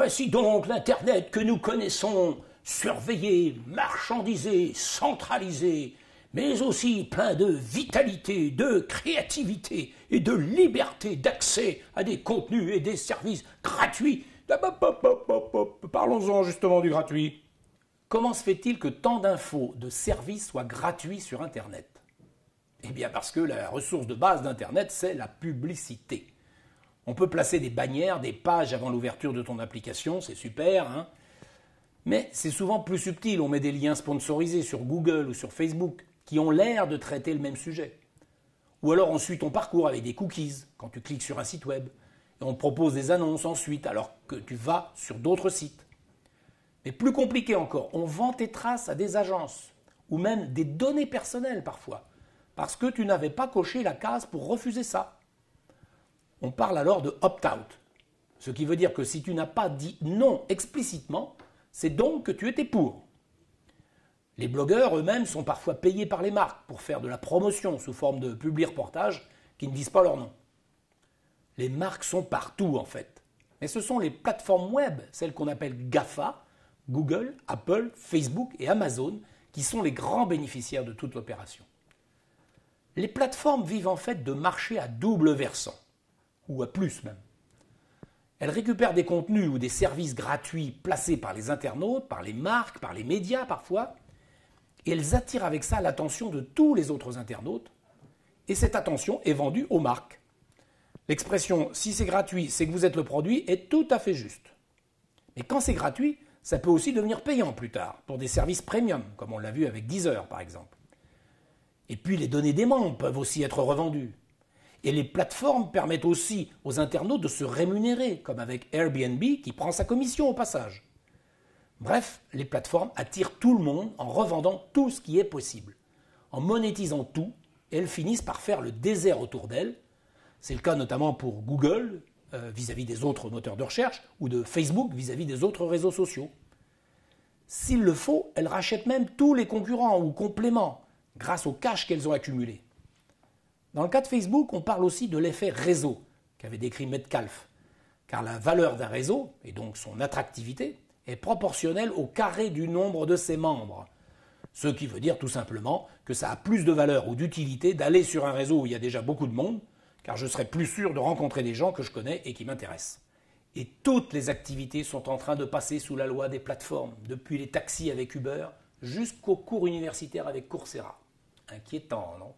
Voici donc l'Internet que nous connaissons, surveillé, marchandisé, centralisé, mais aussi plein de vitalité, de créativité et de liberté d'accès à des contenus et des services gratuits. Parlons-en justement du gratuit. Comment se fait-il que tant d'infos, de services soient gratuits sur Internet? Eh bien parce que la ressource de base d'Internet, c'est la publicité. On peut placer des bannières, des pages avant l'ouverture de ton application, c'est super, hein mais c'est souvent plus subtil, on met des liens sponsorisés sur Google ou sur Facebook qui ont l'air de traiter le même sujet. Ou alors on suit ton parcours avec des cookies quand tu cliques sur un site web. Et on propose des annonces ensuite alors que tu vas sur d'autres sites. Mais plus compliqué encore, on vend tes traces à des agences ou même des données personnelles parfois parce que tu n'avais pas coché la case pour refuser ça. On parle alors de opt-out, ce qui veut dire que si tu n'as pas dit non explicitement, c'est donc que tu étais pour. Les blogueurs eux-mêmes sont parfois payés par les marques pour faire de la promotion sous forme de publi-reportages qui ne disent pas leur nom. Les marques sont partout en fait. Mais ce sont les plateformes web, celles qu'on appelle GAFA, Google, Apple, Facebook et Amazon, qui sont les grands bénéficiaires de toute l'opération. Les plateformes vivent en fait de marchés à double versant, ou à plus même. Elles récupèrent des contenus ou des services gratuits placés par les internautes, par les marques, par les médias parfois, et elles attirent avec ça l'attention de tous les autres internautes, et cette attention est vendue aux marques. L'expression si c'est gratuit, c'est que vous êtes le produit est tout à fait juste. Mais quand c'est gratuit, ça peut aussi devenir payant plus tard, pour des services premium, comme on l'a vu avec Deezer par exemple. Et puis les données des membres peuvent aussi être revendues. Et les plateformes permettent aussi aux internautes de se rémunérer, comme avec Airbnb qui prend sa commission au passage. Bref, les plateformes attirent tout le monde en revendant tout ce qui est possible. En monétisant tout, elles finissent par faire le désert autour d'elles. C'est le cas notamment pour Google euh, vis-à-vis des autres moteurs de recherche ou de Facebook vis-à-vis des autres réseaux sociaux. S'il le faut, elles rachètent même tous les concurrents ou compléments grâce au cash qu'elles ont accumulé. Dans le cas de Facebook, on parle aussi de l'effet réseau qu'avait décrit Metcalfe, car la valeur d'un réseau, et donc son attractivité, est proportionnel au carré du nombre de ses membres. Ce qui veut dire tout simplement que ça a plus de valeur ou d'utilité d'aller sur un réseau où il y a déjà beaucoup de monde, car je serai plus sûr de rencontrer des gens que je connais et qui m'intéressent. Et toutes les activités sont en train de passer sous la loi des plateformes, depuis les taxis avec Uber jusqu'aux cours universitaires avec Coursera. Inquiétant, non?